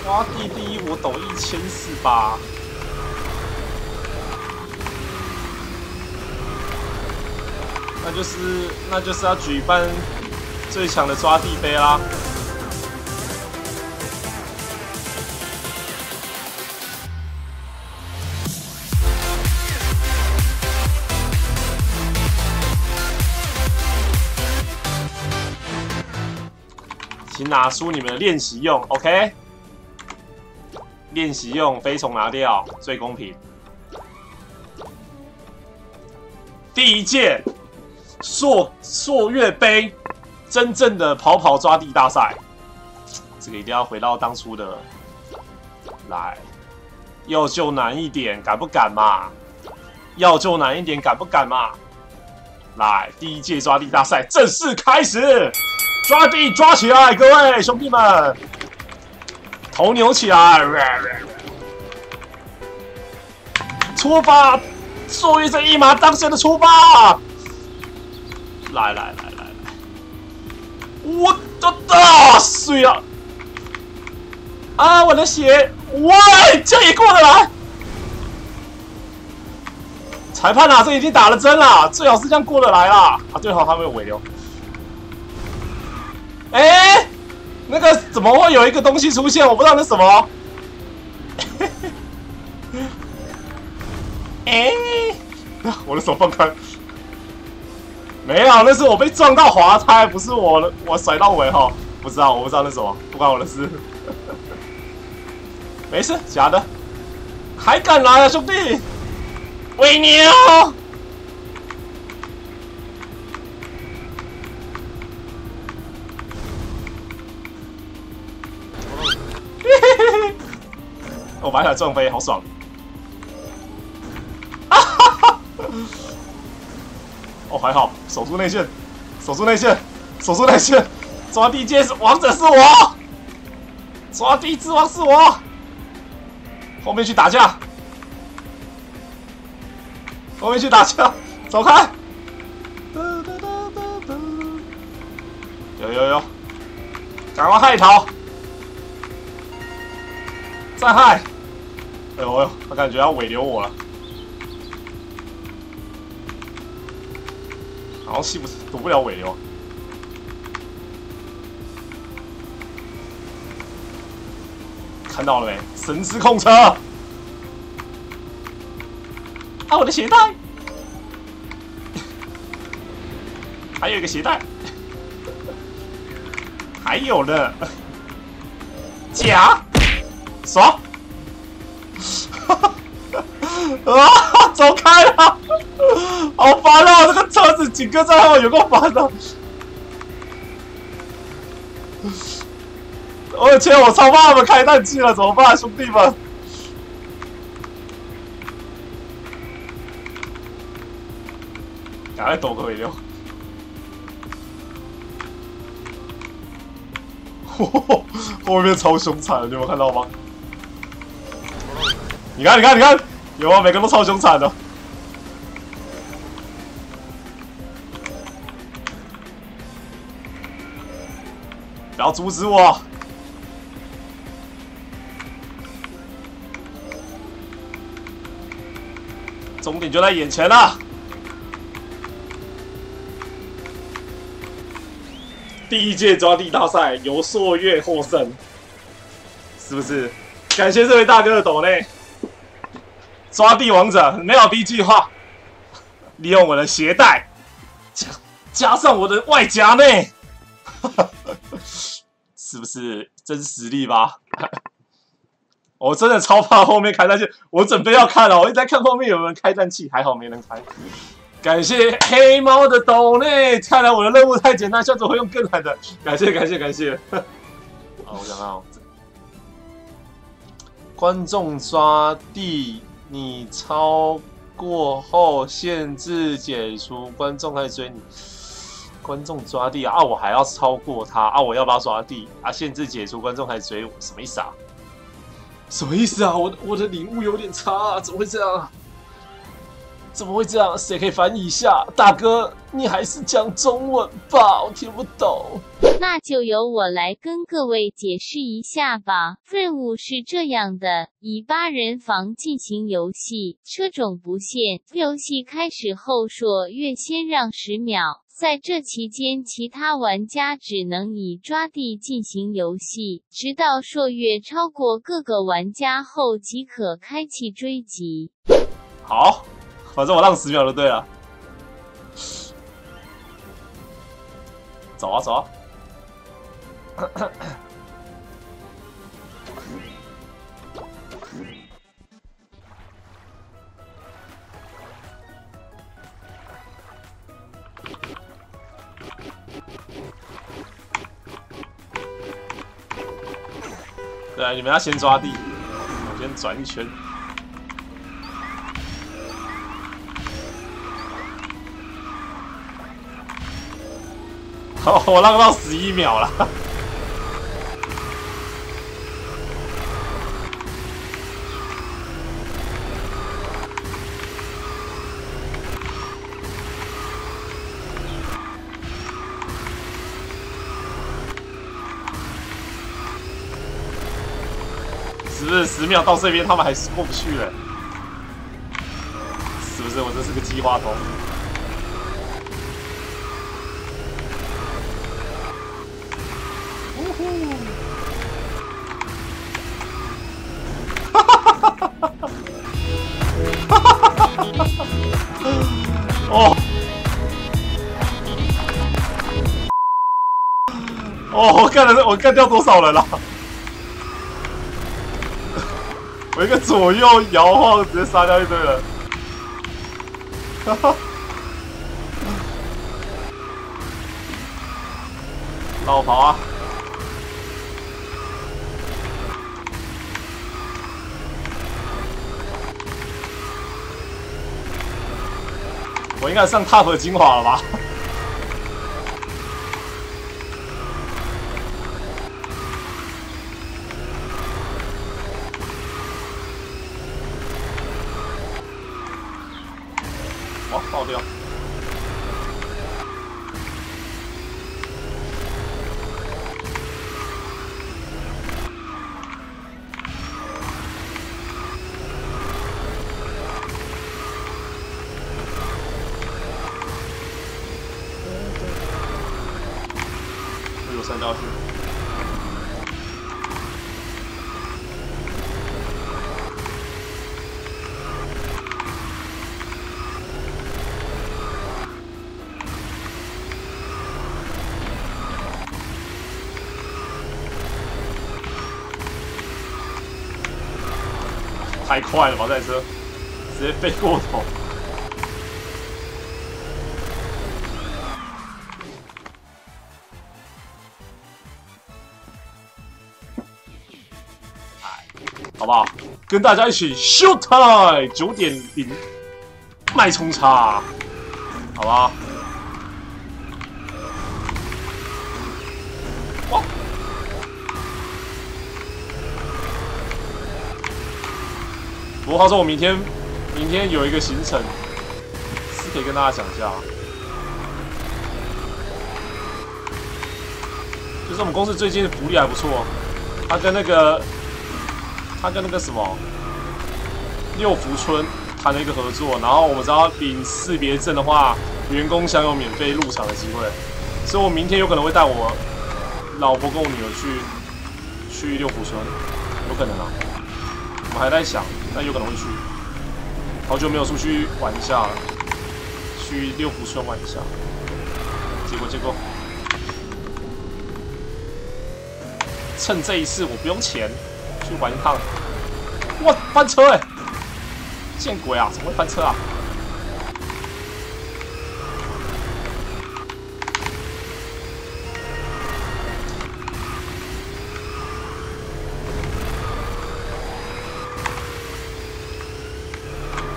抓地第一，我抖一千四吧。那就是那就是要举办最强的抓地杯啦。请拿出你们的练习用，OK？练习用飞虫拿掉，最公平。第一届朔朔月杯，真正的跑跑抓地大赛，这个一定要回到当初的，来，要就难一点，敢不敢嘛？要就难一点，敢不敢嘛？来，第一届抓地大赛正式开始。抓地抓起来，各位兄弟们，头扭起来，出发！朔月这一马当先的出发！来来来来来，我的大水啊！啊，我的血！喂，这也过得来？裁判啊，这已经打了针了，最好是这样过得来啦！啊，最好他没有尾流。哎，那个怎么会有一个东西出现？我不知道那什么。哎，我的手放开。没有，那是我被撞到滑胎，不是我我甩到尾哈。不知道，我不知道那什么，不关我的事。没事，假的。还敢来啊，兄弟！喂牛。我把它撞飞，好爽！哦，还好，守住内线，守住内线，守住内线，抓地界王者是我，抓地之王是我，后面去打架，后面去打架，走开！有有有，赶快害逃！再害！哎呦，我感觉要尾流我了，好像吸不堵不了尾流。看到了没？神之控车！啊，我的鞋带！还有一个鞋带，还有呢，假，爽！哈 哈啊！走开了，好烦啊！这个车子紧跟在后，有够烦的。我的天，我超怕他们开氮气了，怎么办，兄弟们？赶快躲个尾流！后面超凶残，你们看到吗？你看，你看，你看！有啊，每个都超凶残的，不要阻止我！终点就在眼前了，第一届抓地大赛由朔月获胜，是不是？感谢这位大哥的抖内。抓地王者没有 B 计划，利用我的鞋带加加上我的外夹内，是不是真实力吧？我真的超怕后面开战器，我准备要看了，我一直在看后面有人开战器，还好没人开。感谢黑猫的斗内，看来我的任务太简单，下次会用更难的。感谢感谢感谢。好，我想看观众抓地。你超过后限制解除，观众开始追你。观众抓地啊！我还要超过他啊！我要不要抓地啊？限制解除，观众开始追我，什么意思啊？什么意思啊？我我的领悟有点差，啊，怎么会这样？怎么会这样？谁可以翻译一下？大哥，你还是讲中文吧，我听不懂。那就由我来跟各位解释一下吧。任务是这样的：以八人房进行游戏，车种不限。游戏开始后，朔月先让十秒，在这期间，其他玩家只能以抓地进行游戏，直到朔月超过各个玩家后，即可开启追击。好，反正我让十秒就对了。走啊走啊！对，你们要先抓地，我先转一圈。好，我浪到十一秒了。十十秒到这边，他们还是过不去了，是不是？我这是个计划通。哦，哦，我干了，我干掉多少人了？我一个左右摇晃，直接杀掉一堆人。哈哈，让我跑啊！我应该上 top 精华了吧？爆掉！有三道去。太快了吧，赛车，直接飞过头。好不好？跟大家一起 show time 九点零脉冲差，好吧？哇！不过话说，我明天明天有一个行程是可以跟大家讲一下，就是我们公司最近的福利还不错，他跟那个。他跟那个什么六福村谈了一个合作，然后我们只要领识别证的话，员工享有免费入场的机会。所以我明天有可能会带我老婆跟我女儿去去六福村，有可能啊。我还在想，那有可能会去。好久没有出去玩一下了，去六福村玩一下。结果结果，趁这一次我不用钱。去玩一趟，哇！翻车哎！见鬼啊！怎么会翻车啊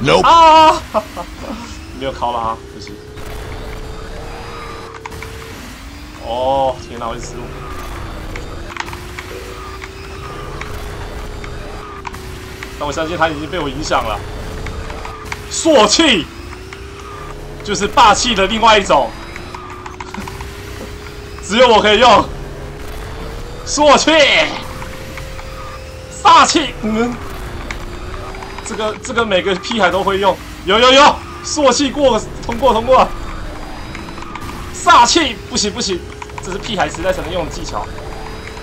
？No！啊！没有考了啊，可惜。哦，天哪！我失误。但我相信他已经被我影响了。朔气，就是霸气的另外一种，只有我可以用。朔气，煞气，嗯，这个这个每个屁孩都会用，有有有，朔气过通过通过，煞气不行不行，这是屁孩时代才能用的技巧，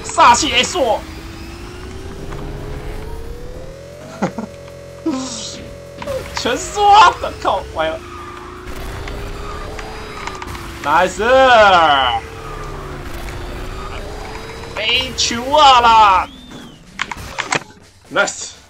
煞气哎朔，全缩，靠，歪了，nice。没球啊啦！Nice。